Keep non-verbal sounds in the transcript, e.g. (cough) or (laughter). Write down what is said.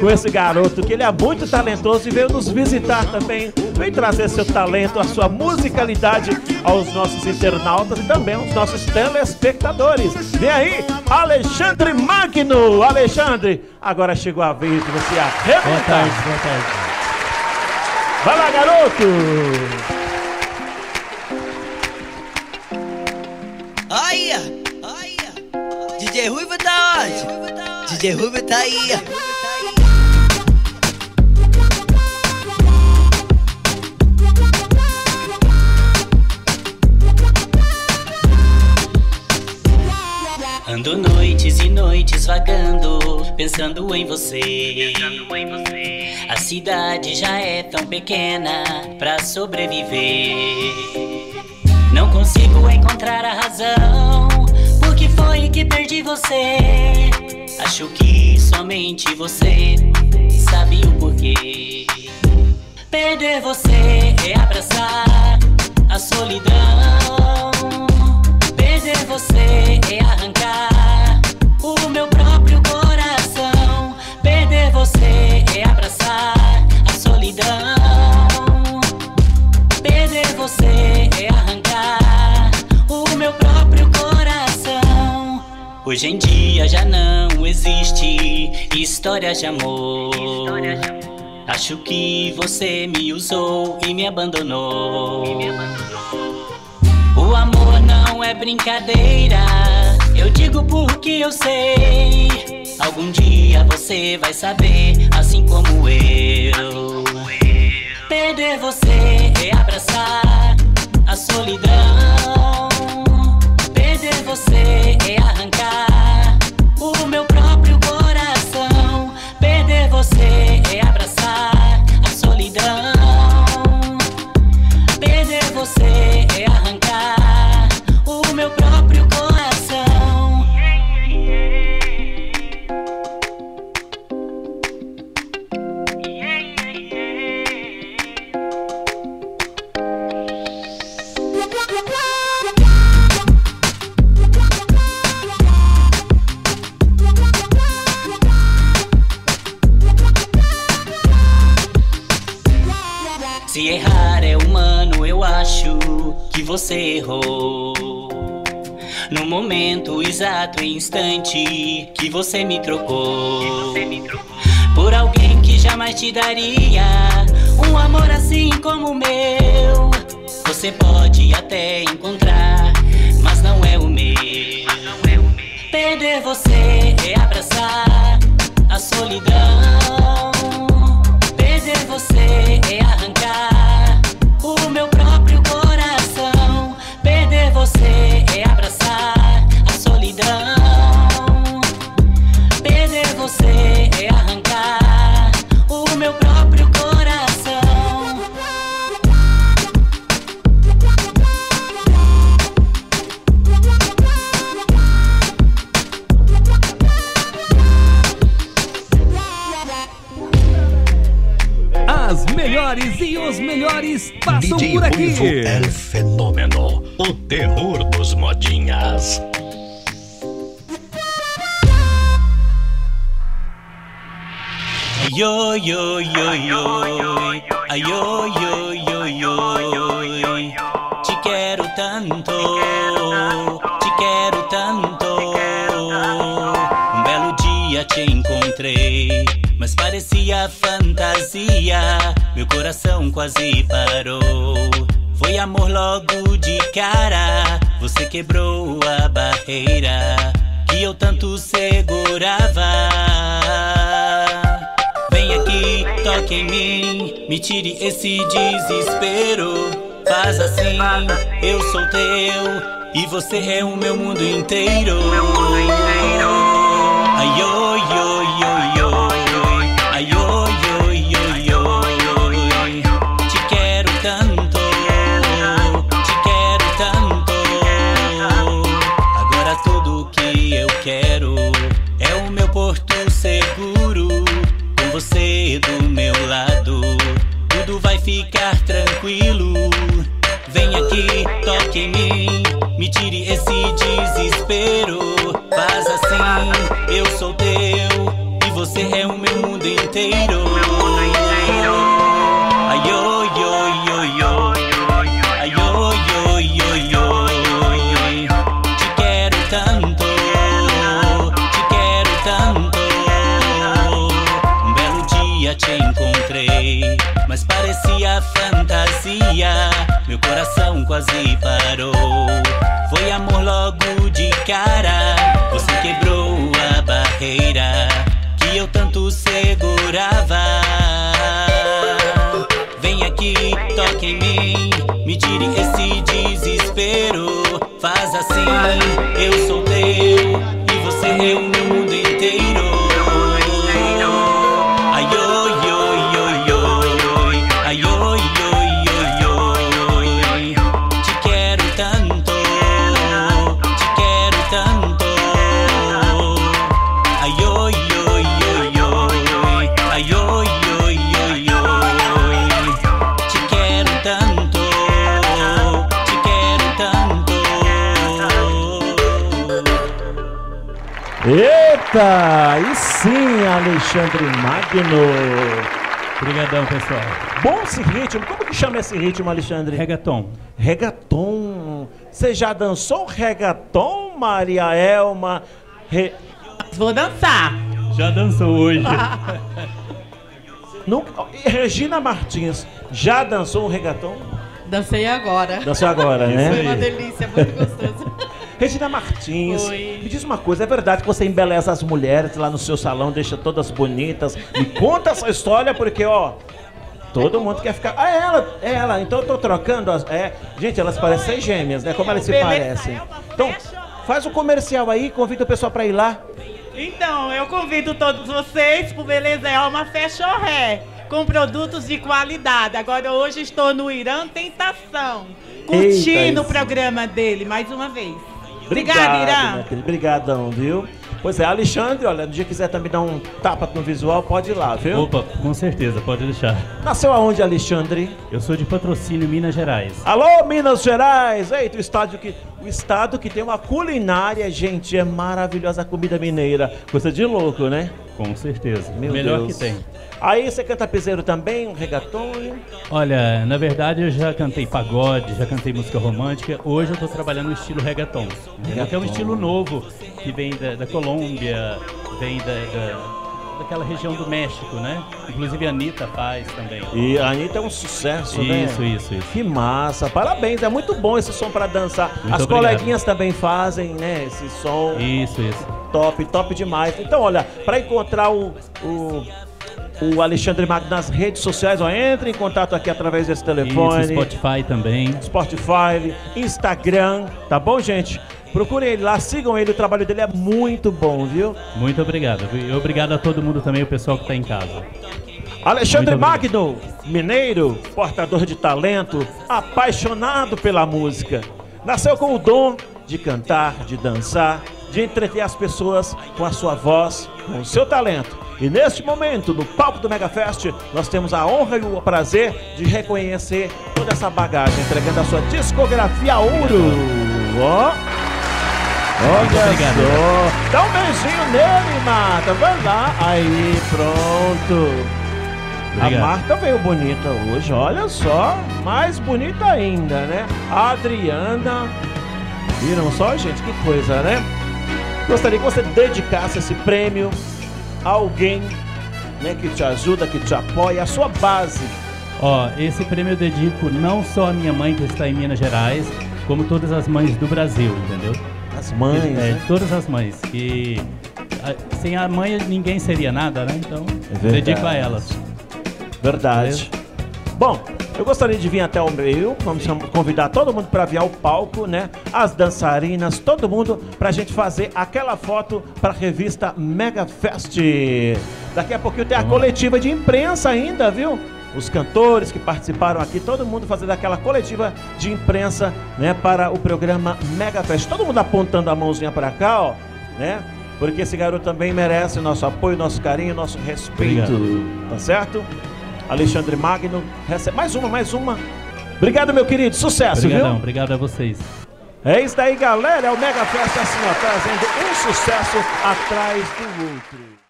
com esse garoto, que ele é muito talentoso e veio nos visitar também. Vem trazer seu talento, a sua musicalidade aos nossos internautas e também aos nossos telespectadores. Vem aí, Alexandre Magno. Alexandre, agora chegou a vez de você arrebentar. Boa tarde, boa tarde. Vai lá, garoto! Olha! Olha! DJ Ruiva tá onde? DJ Ruiva tá aí! Ando noites e noites vagando, pensando em você. A cidade já é tão pequena pra sobreviver. Não consigo encontrar a razão. Por que foi que perdi você? Acho que somente você sabe o porquê. Perder você é abraçar a solidão. Perder você é arrancar o meu próprio coração. Perder você é abraçar a solidão. Perder você é arrancar o meu próprio coração. Hoje em dia já não existe história de amor. Acho que você me usou e me abandonou. O amor é brincadeira. Eu digo porque eu sei. Algum dia você vai saber, assim como eu. Perder você é abraçar a solidão. Se errar é humano, eu acho que você errou. No momento exato e instante que você me trocou. Por alguém que jamais te daria um amor assim como o meu. Você pode até encontrar, mas não é o meu. Perder você é abraçar a solidão. Perder você é arrancar melhores e os melhores passam DJ por aqui. Ruivo é o fenômeno, o terror dos modinhas. Yo, yo, yo, yo, ay, yo, yo, yo, yo, mas parecia fantasia. Meu coração quase parou. Foi amor logo de cara, você quebrou a barreira que eu tanto segurava. Vem aqui, toque em mim, me tire esse desespero. Faz assim, eu sou teu e você é o meu mundo inteiro. Ai, yo, quero é o meu porto seguro. Com você do meu lado, tudo vai ficar tranquilo. Vem aqui, toque em mim, me tire esse desespero. Faz assim, eu sou teu e você é o meu mundo inteiro. Parecia fantasia. Meu coração quase parou. Foi amor logo de cara. Você quebrou a barreira que eu tanto segurava. Vem aqui, toque em mim, me tire esse desespero. Faz assim, eu sou Eita! E sim, Alexandre Magno. Obrigadão, pessoal. Bom esse ritmo. Como que chama esse ritmo, Alexandre? Reggaeton. Reggaeton. Você já dançou reggaeton, Maria Elma? Re... Vou dançar. Já dançou hoje. (laughs) Nunca... E Regina Martins, já dançou um reggaeton? Dancei agora. Dançou agora, Foi uma né? delícia, muito gostoso. Regina Martins, Oi. me diz uma coisa, é verdade que você embeleza as mulheres lá no seu salão, deixa todas bonitas? Me conta essa história, porque, ó, todo mundo quer ficar... Ah, é ela, é ela, então eu tô trocando as... É, gente, elas parecem gêmeas, né? Como elas se parecem. é Então, faz o comercial aí, convida o pessoal pra ir lá. Então, eu convido todos vocês pro Beleza é uma Fashion Hair, com produtos de qualidade. Agora, hoje estou no Irã Tentação, curtindo Eita, o programa dele, mais uma vez. Obrigado, Irã. Obrigadão, viu? Pois é, Alexandre, olha, no dia que quiser também dar um tapa no visual, pode ir lá, viu? Opa, com certeza, pode deixar. Nasceu aonde, Alexandre? Eu sou de patrocínio Minas Gerais. Alô, Minas Gerais! Eita, o estado que, o estado que tem uma culinária, gente, é maravilhosa a comida mineira. Coisa de louco, né? Com certeza. Meu Melhor Deus. que tem. Aí você canta piseiro também, um reggaeton? Olha, na verdade eu já cantei pagode, já cantei música romântica. Hoje eu tô trabalhando no estilo reggaeton. entendeu? Que é um Reggaeton. estilo novo que vem da, da Colômbia, vem da, da- daquela região do México, né? Inclusive a Anitta faz também. E a Anitta é um sucesso, né? Isso, isso, isso. Que massa, parabéns, é muito bom esse som pra dançar. Muito As obrigado. coleguinhas também fazem, né, esse som. Isso, isso. Top, top demais. Então, olha, para encontrar o, o, o Alexandre Magno nas redes sociais, ó, entre em contato aqui através desse telefone. Isso, Spotify também. Spotify, Instagram, tá bom, gente? Procurem ele lá, sigam ele, o trabalho dele é muito bom, viu? Muito obrigado. E obrigado a todo mundo também, o pessoal que tá em casa. Alexandre Magno, mineiro, portador de talento, apaixonado pela música. Nasceu com o dom de cantar, de dançar, de entreter as pessoas com a sua voz, com o seu talento. E neste momento, no palco do Megafest, nós temos a honra e o prazer de reconhecer toda essa bagagem, entregando a sua discografia ouro. Ó. Olha obrigado. só. Dá um beijinho nele, Marta. Vai lá. Aí, pronto. Obrigado. A Marta veio bonita hoje, olha só. Mais bonita ainda, né? A Adriana. Viram só, gente? Que coisa, né? Gostaria que você dedicasse esse prêmio a alguém né, que te ajuda, que te apoia, a sua base. Ó, esse prêmio eu dedico não só à minha mãe que está em Minas Gerais, como todas as mães do Brasil, entendeu? As mães, É, né? todas as mães. Que a- sem a mãe ninguém seria nada, né? Então, É dedico a elas. Verdade. Bom, eu gostaria de vir até o meio, vamos cham- convidar todo mundo para vir ao palco, né? As dançarinas, todo mundo, pra gente fazer aquela foto para a revista Mega Fest. Daqui a pouquinho tem a coletiva de imprensa ainda, viu? Os cantores que participaram aqui, todo mundo fazendo aquela coletiva de imprensa, né, para o programa Mega Fest. Todo mundo apontando a mãozinha para cá, ó, né? Porque esse garoto também merece nosso apoio, nosso carinho, nosso respeito. Tá certo? Alexandre Magno, recebe mais uma, mais uma. Obrigado, meu querido. Sucesso, Obrigadão, viu? obrigado a vocês. É isso daí, galera. É o Mega Festa assim, ó, trazendo um sucesso atrás do outro.